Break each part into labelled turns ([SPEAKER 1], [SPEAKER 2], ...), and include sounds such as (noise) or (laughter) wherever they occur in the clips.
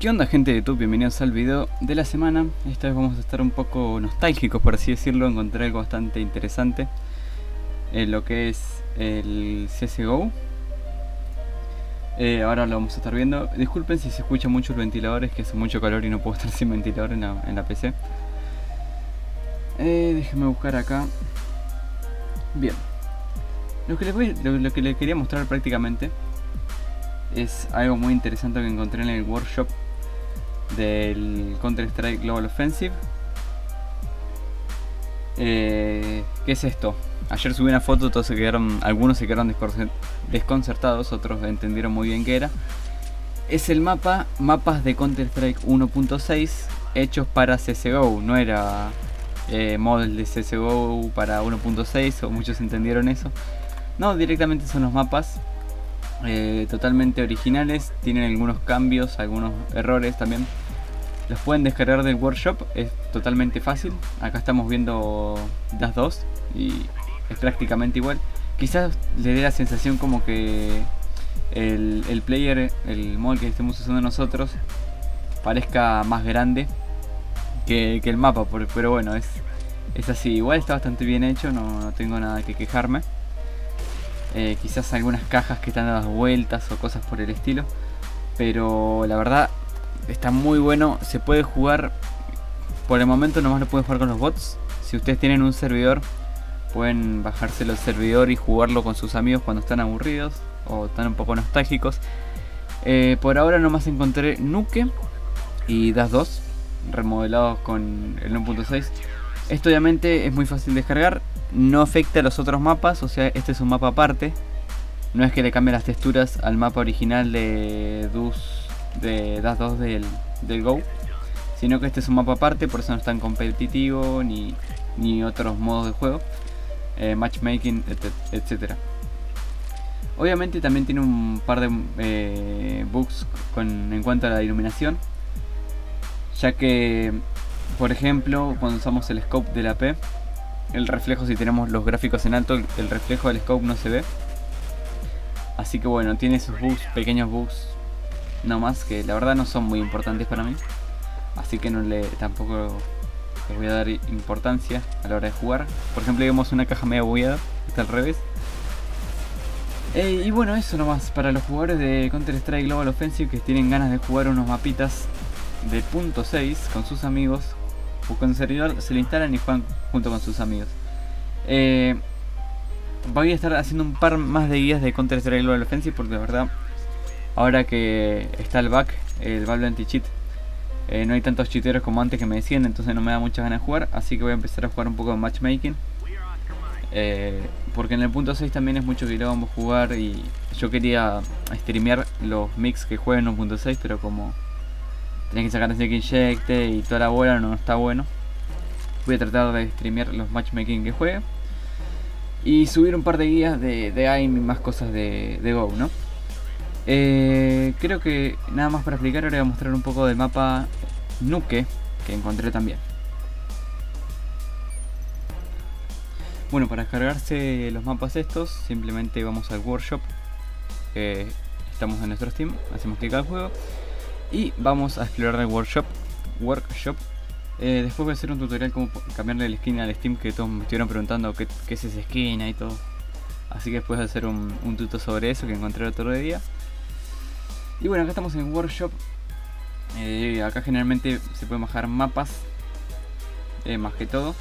[SPEAKER 1] ¿Qué onda gente de YouTube? Bienvenidos al video de la semana. Esta vez vamos a estar un poco nostálgicos por así decirlo Encontré algo bastante interesante En lo que es el CSGO eh, Ahora lo vamos a estar viendo. Disculpen si se escucha mucho el ventilador Es que hace mucho calor y no puedo (laughs) estar sin ventilador en la, PC eh, Déjenme buscar acá. Bien. Lo que les quería mostrar prácticamente es algo muy interesante que encontré en el workshop del Counter-Strike Global Offensive. Eh, ¿Qué es esto? Ayer subí una foto, todos se quedaron, algunos se quedaron desconcertados, otros entendieron muy bien qué era. Es el mapa, mapas de Counter-Strike 1.6 hechos para CSGO, no era eh, model de CSGO para 1.6 o muchos entendieron eso. No, directamente son los mapas eh, totalmente originales, tienen algunos cambios, algunos errores también. Los pueden descargar del workshop, es totalmente fácil. Acá estamos viendo Das 2 y es prácticamente igual. Quizás le dé la sensación como que el, player, el mod que estemos usando nosotros, parezca más grande que, el mapa, pero bueno, es, es así. Igual está bastante bien hecho, no tengo nada que quejarme. Eh, quizás algunas cajas que están dadas vueltas o cosas por el estilo. Pero la verdad está muy bueno. Se puede jugar, por el momento nomás lo pueden jugar con los bots. Si ustedes tienen un servidor, pueden bajárselo al servidor y jugarlo con sus amigos cuando están aburridos o están un poco nostálgicos. Eh, por ahora nomás encontré Nuke y Das 2 remodelados con el 1.6. Esto obviamente es muy fácil de descargar no afecta a los otros mapas, o sea, este es un mapa aparte. No es que le cambie las texturas al mapa original de DUS de DAS 2 del, del Go, sino que este es un mapa aparte, por eso no es tan competitivo ni, ni otros modos de juego, eh, matchmaking, etcétera. Obviamente también tiene un par de eh, bugs con, en cuanto a la iluminación, ya que, por ejemplo, cuando usamos el scope de la P, el reflejo si tenemos los gráficos en alto, el reflejo del scope no se ve. Así que bueno, tiene esos bugs, pequeños bugs, no más que la verdad no son muy importantes para mí. Así que no le tampoco les voy a dar importancia a la hora de jugar. Por ejemplo, vemos una caja media bugueada, está al revés. Eh, y bueno, eso nomás para los jugadores de Counter Strike Global Offensive que tienen ganas de jugar unos mapitas de punto 6 con sus amigos buscan un servidor, se lo instalan y juegan junto con sus amigos. Eh, voy a estar haciendo un par más de guías de Counter Strike Global Offensive porque la verdad, ahora que está el back, el Valve Anti-Cheat, eh, no hay tantos cheateros como antes que me decían, entonces no me da muchas ganas de jugar, así que voy a empezar a jugar un poco de matchmaking. Eh, porque en el punto 6 también es mucho que vamos a jugar y yo quería streamear los mix que juegan en 1.6, pero como Tenés que sacar ese que inyecte y toda la bola, no está bueno. Voy a tratar de streamear los matchmaking que juegue. Y subir un par de guías de, de AIM y más cosas de, de Go, ¿no? Eh, creo que nada más para explicar, ahora voy a mostrar un poco del mapa Nuke que encontré también. Bueno, para descargarse los mapas estos, simplemente vamos al workshop. estamos en nuestro Steam, hacemos clic al juego y vamos a explorar el workshop. workshop. Eh, después voy a hacer un tutorial cómo cambiarle el skin al Steam que todos me estuvieron preguntando qué, es ese skin y todo. Así que después voy a hacer un, un tuto sobre eso que encontré el otro día. Y bueno, acá estamos en workshop. Eh, acá generalmente se pueden bajar mapas. Eh, más que todo.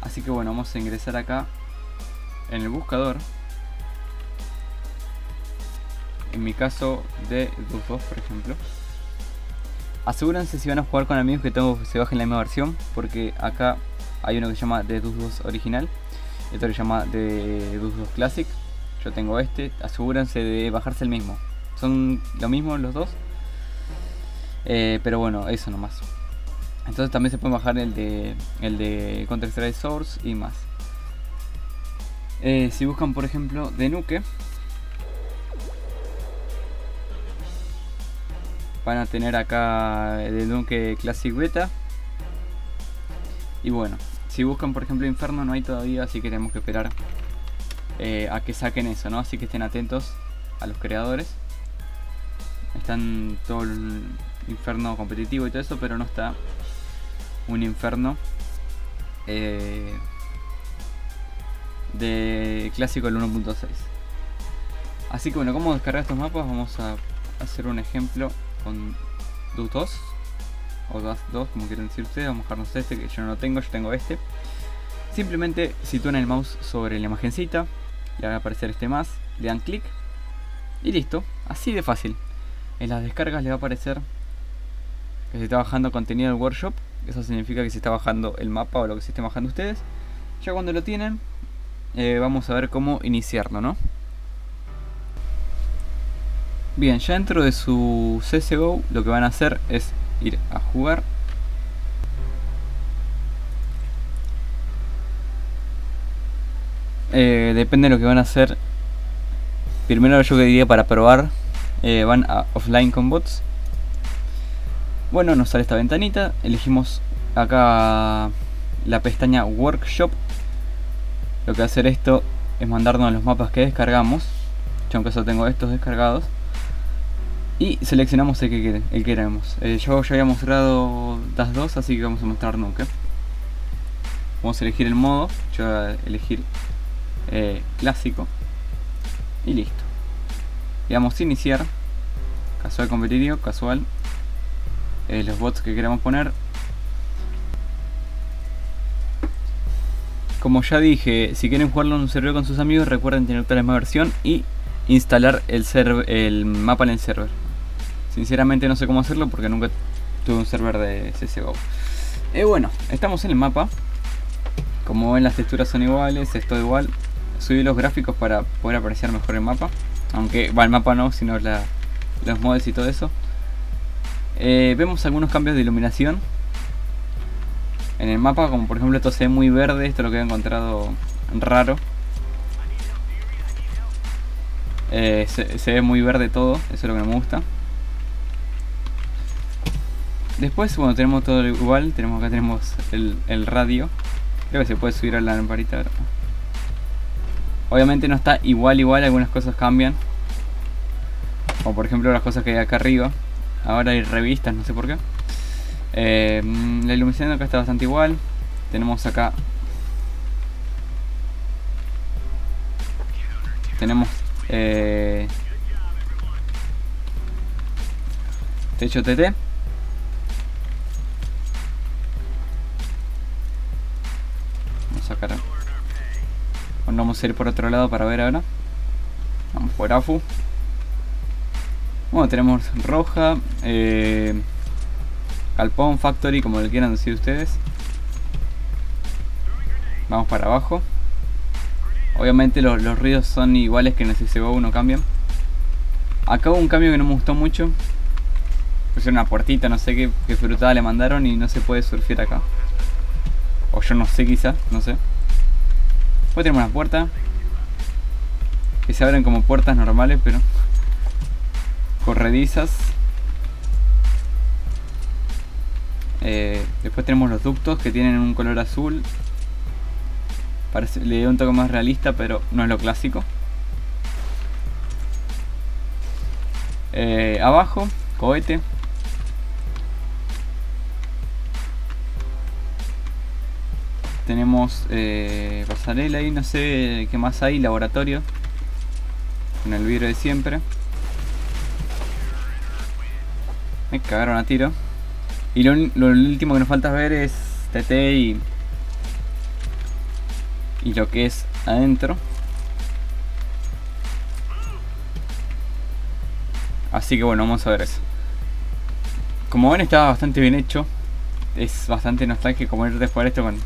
[SPEAKER 1] Así que bueno, vamos a ingresar acá en el buscador. En mi caso de 2 por ejemplo. Asegúrense si van a jugar con amigos que tengo, se bajen la misma versión, porque acá hay uno que se llama The 2 original, que se llama The 2 Classic. Yo tengo este, asegúrense de bajarse el mismo. Son lo mismo los dos, eh, pero bueno, eso nomás. Entonces también se puede bajar el de, el de Counter Strike Source y más. Eh, si buscan por ejemplo de Nuke, van a tener acá el Duque Classic Beta. Y bueno, si buscan por ejemplo Inferno no hay todavía, así que tenemos que esperar eh, a que saquen eso, ¿no? Así que estén atentos a los creadores. Están todos inferno competitivo y todo eso, pero no está un inferno eh, de clásico del 1.6. Así que bueno, ¿cómo descargar estos mapas? Vamos a hacer un ejemplo con DUT 2 o DUT 2, como quieren decir ustedes. Vamos a dejarnos este que yo no lo tengo, yo tengo este. Simplemente sitúan el mouse sobre la imagencita, le va a aparecer este más, le dan clic y listo, así de fácil. En las descargas le va a aparecer que se está bajando contenido del workshop, eso significa que se está bajando el mapa o lo que se esté bajando ustedes. Ya cuando lo tienen, eh, vamos a ver cómo iniciarlo, ¿no? Bien, ya dentro de su CSGO lo que van a hacer es ir a jugar Eh, depende de lo que van a hacer. Primero yo que diría para probar, eh, van a offline con bots. Bueno, nos sale esta ventanita, elegimos acá la pestaña workshop. Lo que hacer esto es mandarnos los mapas que descargamos. Yo aunque solo tengo estos descargados. Y seleccionamos el que, queremos. Eh, yo ya había mostrado DAS 2, así que vamos a mostrar nunca. Vamos a elegir el modo. Yo voy a elegir eh, clásico y listo le damos iniciar casual competitivo, casual eh, los bots que queremos poner. Como ya dije si quieren jugarlo en un servidor con sus amigos recuerden tener la misma versión y instalar el, el mapa en el server. Sinceramente no sé cómo hacerlo porque nunca tuve un server de CSGO eh, bueno, estamos en el mapa. Como ven las texturas son iguales, esto igual. Subí los gráficos para poder apreciar mejor el mapa. Aunque, va, el mapa no, sino los mods y todo eso. Eh, vemos algunos cambios de iluminación en el mapa, como por ejemplo esto se ve muy verde, esto es lo que he encontrado raro. Eh, se, ve muy verde todo, eso es lo que me gusta. Después, bueno, tenemos todo igual, tenemos acá tenemos el, el radio. Creo que se puede subir a la lamparita. Obviamente no está igual igual, algunas cosas cambian. Como por ejemplo las cosas que hay acá arriba. Ahora hay revistas, no sé por qué. Eh, la iluminación acá está bastante igual. Tenemos acá... Tenemos... Eh, techo TT. Vamos a ir por otro lado para ver ahora. Vamos por AFU. Bueno, tenemos roja, eh, Calpón, Factory, como le quieran decir ustedes. Vamos para abajo. Obviamente los, ruidos son iguales que en el CSGO, no cambian. Acá hubo un cambio que no me gustó mucho. Pusieron una puertita, no sé qué, qué frutada le mandaron y no se puede surfear acá. O yo no sé quizá, no sé. Después tenemos las puertas. Que se abren como puertas normales, pero corredizas. Eh, después tenemos los ductos que tienen un color azul. Le dio un toque más realista, pero no es lo clásico. Eh, abajo, cohete. Tenemos eh, pasarela ahí, no sé qué más hay, laboratorio. Con el vidrio de siempre. Me cagaron a tiro. Y lo, último que nos falta ver es TT y, y lo que es adentro. Así que bueno, vamos a ver eso. Como ven está bastante bien hecho. Es bastante nostálgico como ir después esto con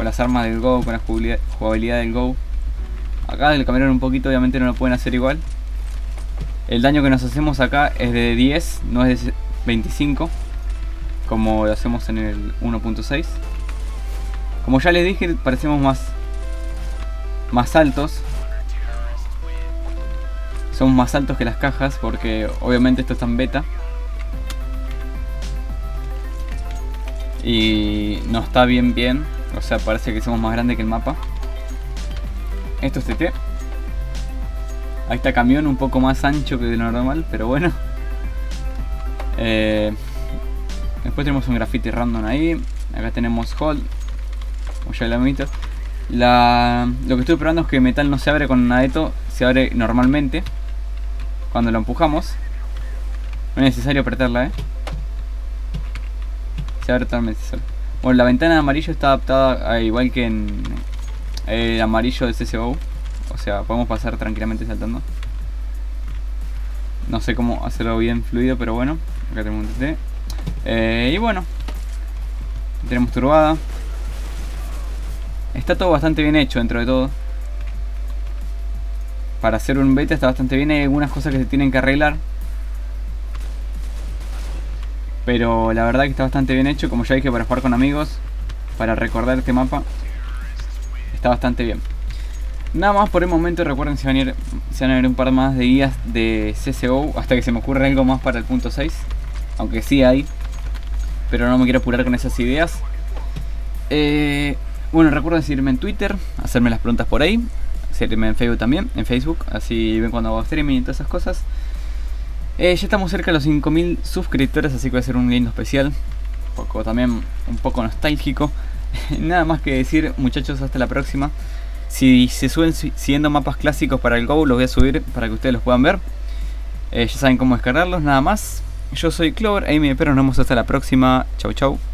[SPEAKER 1] con las armas del Go, con la jugabilidad, del Go. Acá le cambiaron un poquito, obviamente no lo pueden hacer igual. El daño que nos hacemos acá es de 10, no es de 25, como lo hacemos en el 1.6. Como ya les dije, parecemos más, más altos. Somos más altos que las cajas porque obviamente esto está en beta. Y no está bien bien o sea, parece que somos más grandes que el mapa. Esto es TT. Ahí está camión un poco más ancho que de lo normal, pero bueno. Eh, después tenemos un graffiti random ahí. Acá tenemos hold. Como ya lo hemos La, lo que estoy probando es que metal no se abre con Aeto, se abre normalmente. Cuando lo empujamos. No es necesario apretarla, eh. Se abre totalmente solo. Bueno, la ventana de amarillo está adaptada a, igual que en el amarillo de CSGO. O sea, podemos pasar tranquilamente saltando. No sé cómo hacerlo bien fluido, pero bueno. Acá tenemos un TT. Eh, y bueno. Tenemos turbada. Está todo bastante bien hecho dentro de todo. Para hacer un beta está bastante bien. Hay algunas cosas que se tienen que arreglar. Pero la verdad que está bastante bien hecho. Como ya dije, para jugar con amigos. Para recordar este mapa. Está bastante bien. Nada más por el momento, recuerden si van a se van a ver un par más de guías de CSGO hasta que se me ocurra algo más para el punto 6. Aunque sí hay, pero no me quiero apurar con esas ideas. Eh, bueno, recuerden seguirme en Twitter, hacerme las preguntas por ahí, seguirme en Facebook también, en Facebook, así ven cuando hago streaming y todas esas cosas. Eh, ya estamos cerca de los 5000 suscriptores, así que va a ser un lindo especial. Poco también, un poco nostálgico. (laughs) Nada más que decir, muchachos, hasta la próxima. Si se suben siguiendo mapas clásicos para el Go, los voy a subir para que ustedes los puedan ver. Eh, ya saben cómo descargarlos, nada más. Yo soy Clover, ahí me espero, nos vemos hasta la próxima. Chau chau.